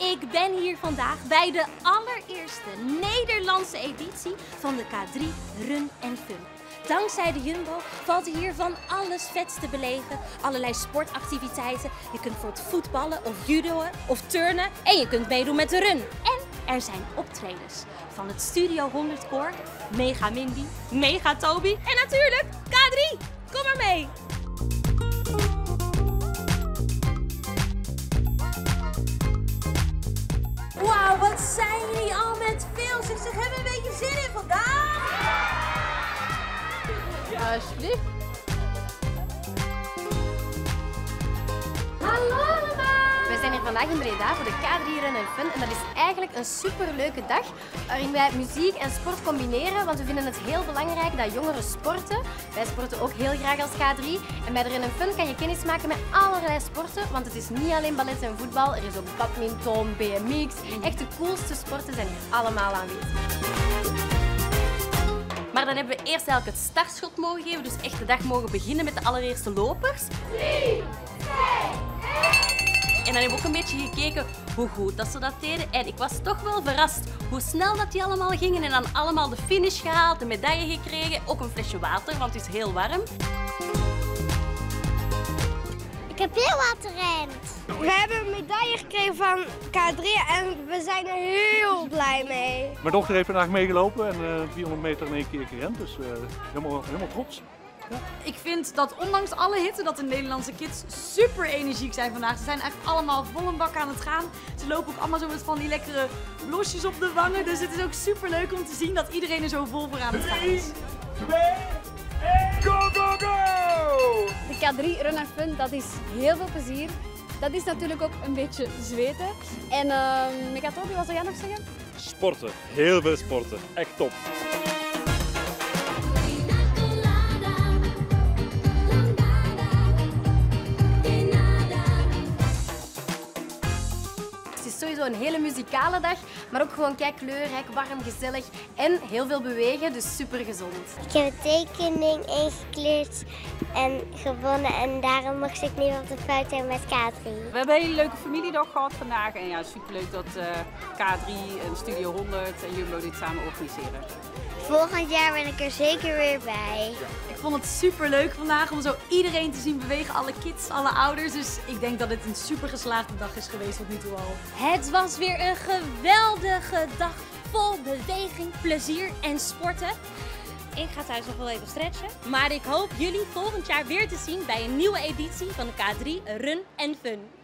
Ik ben hier vandaag bij de allereerste Nederlandse editie van de K3 Run en Fun. Dankzij de Jumbo valt hier van alles vets te beleven. Allerlei sportactiviteiten. Je kunt voor het voetballen of judoën of turnen. En je kunt meedoen met de run. En er zijn optredens van het Studio 100 Koor, Mega Mindy, Mega Toby en natuurlijk K3. Kom maar mee! Zijn jullie al met veel zeg, hebben een beetje zin in vandaag? Ja, alsjeblieft. Vandaag in Breda voor de K3 Run Fun. En dat is eigenlijk een superleuke dag waarin wij muziek en sport combineren. Want we vinden het heel belangrijk dat jongeren sporten. Wij sporten ook heel graag als K3. En bij de Run Fun kan je kennis maken met allerlei sporten. Want het is niet alleen ballet en voetbal. Er is ook badminton, BMX. Echt de coolste sporten zijn hier allemaal aanwezig. Maar dan hebben we eerst eigenlijk het startschot mogen geven. Dus echt de dag mogen beginnen met de allereerste lopers. 3, 2, 1. En dan hebben we ook een beetje gekeken hoe goed dat ze dat deden. En ik was toch wel verrast hoe snel dat die allemaal gingen. En dan allemaal de finish gehaald, de medaille gekregen. Ook een flesje water, want het is heel warm. Ik heb heel wat gerend. We hebben een medaille gekregen van K3 en we zijn er heel blij mee. Mijn dochter heeft vandaag meegelopen en eh 400 meter in één keer gerend, dus eh, helemaal, helemaal trots. Ik vind dat ondanks alle hitte dat de Nederlandse kids super energiek zijn vandaag. Ze zijn echt allemaal vol een bak aan het gaan. Ze lopen ook allemaal zo met van die lekkere blosjes op de wangen. Dus het is ook super leuk om te zien dat iedereen er zo vol voor aan het gaan is. Go, go, go! De K3 Run and Fun, dat is heel veel plezier. Dat is natuurlijk ook een beetje zweten. En uh, Megatobi, wat zou jij nog zeggen? Sporten, heel veel sporten, echt top. Het is sowieso een hele muzikale dag, maar ook gewoon kijk kleurrijk, warm, gezellig en heel veel bewegen, dus super gezond. Ik heb een tekening ingekleurd en gewonnen en daarom mocht ik nu op de foto met K3. We hebben een hele leuke familiedag gehad vandaag. En ja, superleuk dat eh, K3 en Studio 100 en Jumbo dit samen organiseren. Volgend jaar ben ik er zeker weer bij. Ik vond het super leuk vandaag om zo iedereen te zien bewegen. Alle kids, alle ouders. Dus ik denk dat het een super geslaagde dag is geweest tot nu toe al. Het was weer een geweldige dag vol beweging, plezier en sporten. Ik ga thuis nog wel even stretchen. Maar ik hoop jullie volgend jaar weer te zien bij een nieuwe editie van de K3 Run Fun.